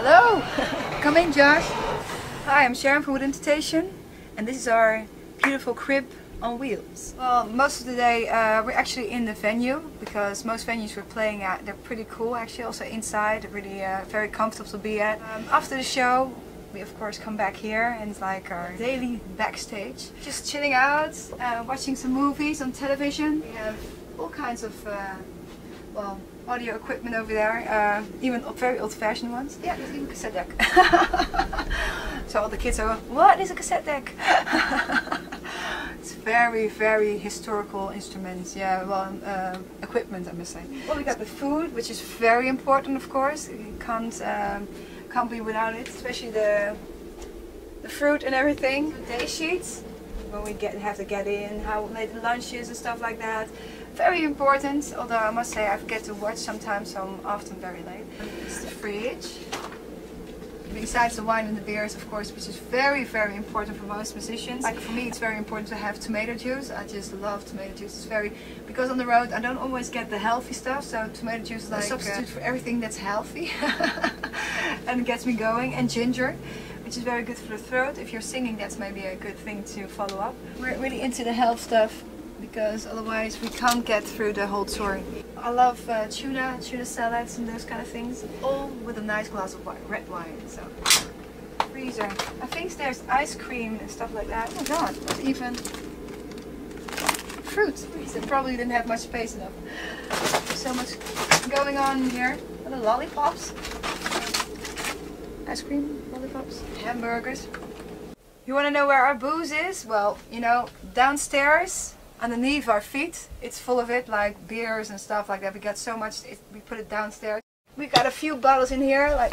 Hello! Come in, Josh. Hi, I'm Sharon from Within Temptation, and this is our beautiful crib on wheels. Well, most of the day uh, we're actually in the venue because most venues we're playing at they're pretty cool actually. Also inside, really uh, very comfortable to be at. Um, after the show, we of course come back here and it's like our daily backstage. Just chilling out, uh, watching some movies on television. We have all kinds of uh, well audio equipment over there, uh, even very old-fashioned ones. Yeah, there's even a cassette deck. so all the kids are, what is a cassette deck? it's very, very historical instruments. Yeah, well, uh, equipment, I must say. Well, we got the food, which is very important, of course. You can't um, can't be without it, especially the the fruit and everything. The day sheets when we get have to get in, how late the lunch is and stuff like that. Very important, although I must say I forget to watch sometimes, so I'm often very late. It's the fridge. Besides the wine and the beers, of course, which is very, very important for most musicians. Like for me, it's very important to have tomato juice. I just love tomato juice. It's very because on the road I don't always get the healthy stuff, so tomato juice is like a substitute uh, for everything that's healthy and gets me going. And ginger which is very good for the throat. If you're singing, that's maybe a good thing to follow up. We're really into the health stuff because otherwise we can't get through the whole tour. I love uh, tuna, tuna salads and those kind of things, all with a nice glass of wine, red wine. So freezer. I think there's ice cream and stuff like that. Oh god, even fruit. Probably didn't have much space enough. There's so much going on here. The lollipops ice cream, lollipops, hamburgers. You want to know where our booze is? Well, you know, downstairs, underneath our feet, it's full of it, like beers and stuff like that. We got so much, it, we put it downstairs. We got a few bottles in here, like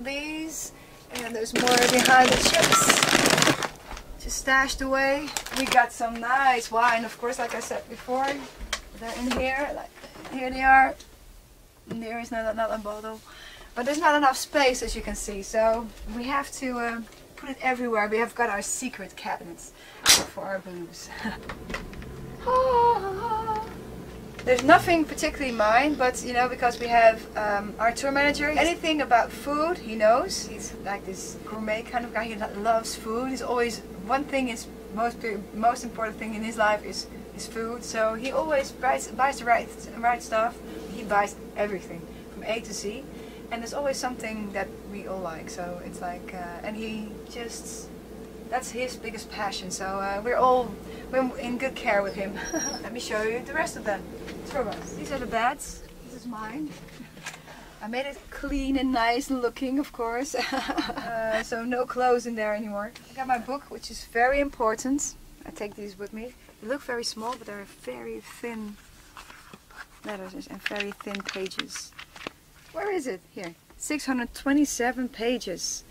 these, and there's more behind the chips. Just stashed away. We got some nice wine, of course, like I said before. They're in here, like here they are. And there is another, another bottle. But there's not enough space as you can see, so we have to uh, put it everywhere. We have got our secret cabinets for our booze. There's nothing particularly mine, but you know, because we have um, our tour manager, anything about food, he knows. He's like this gourmet kind of guy. He loves food. He's always one thing is most most important thing in his life is is food. So he always buys buys the right right stuff. He buys everything from A to Z and there's always something that we all like so it's like uh, and he just that's his biggest passion so uh, we're all we're in good care with him. Let me show you the rest of them. These are the beds this is mine. I made it clean and nice looking of course. Uh, so no clothes in there anymore. I got my book which is very important. I take these with me. They look very small but they're very thin letters and very thin pages where is it? Here. 627 pages.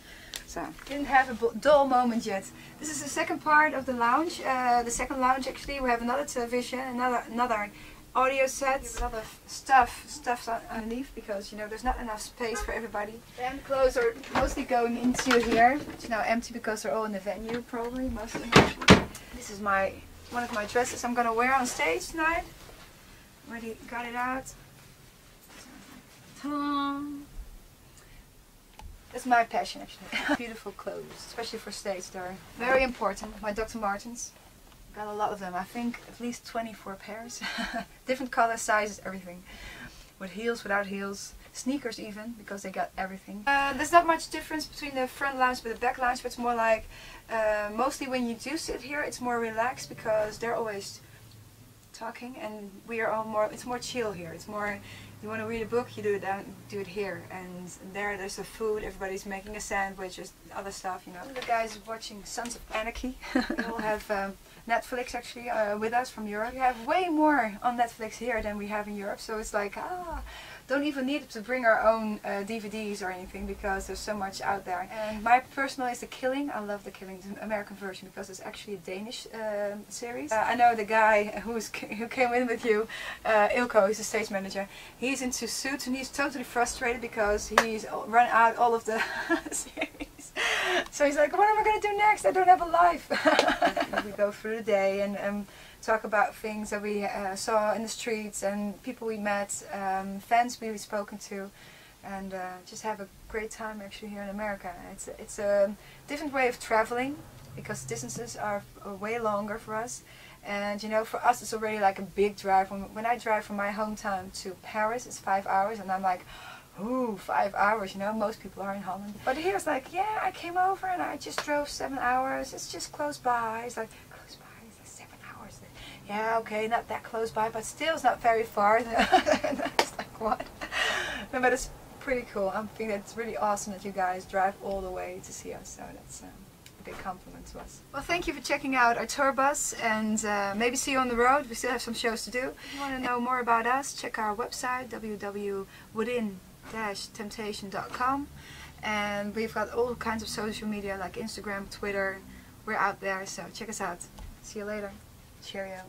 So, didn't have a dull moment yet. This is the second part of the lounge. Uh, the second lounge actually. We have another television, another another audio set, a lot of stuff stuff underneath because you know there's not enough space for everybody. And clothes are mostly going into here. It's now empty because they're all in the venue probably mostly. This is my one of my dresses I'm gonna wear on stage tonight. Already got it out. That's my passion actually. Beautiful clothes, especially for stage. They're very important. My Dr. Martens. Got a lot of them. I think at least 24 pairs. Different colors, sizes, everything. With heels, without heels. Sneakers even, because they got everything. Uh, there's not much difference between the front lounge and the back lounge, but it's more like, uh, mostly when you do sit here, it's more relaxed because they're always talking and we are all more, it's more chill here. It's more, you want to read a book, you do it down, do it here. And there, there's the food. Everybody's making a sandwich, just other stuff, you know. The guys watching Sons of Anarchy. we all have um, Netflix actually uh, with us from Europe. We have way more on Netflix here than we have in Europe. So it's like ah, don't even need to bring our own uh, DVDs or anything because there's so much out there. And my personal is The Killing. I love The Killing, the American version, because it's actually a Danish uh, series. Uh, I know the guy who's who came in with you, uh, Ilko, he's the stage manager. He's into suits and he's totally frustrated because he's run out all of the series. So he's like, what am I going to do next? I don't have a life. we go through the day and um, talk about things that we uh, saw in the streets and people we met, um, fans we've spoken to. and uh, just have a great time actually here in America. It's it's a different way of traveling because distances are, way longer for us. And you know, for us, it's already like a big drive. When, when I drive from my hometown to Paris, it's five hours, and I'm like, ooh, five hours, you know, most people are in Holland. But he was like, yeah, I came over and I just drove seven hours, it's just close by. He's like, close by, like seven hours. Yeah, okay, not that close by, but still it's not very far. And it's like, what? But it's pretty cool. I think it's really awesome that you guys drive all the way to see us, so that's... Um, a big compliment to us. Well, thank you for checking out our tour bus and uh, maybe see you on the road. We still have some shows to do. If you want to know more about us, check our website www.within-temptation.com and we've got all kinds of social media like Instagram, Twitter. We're out there, so check us out. See you later. Cheerio.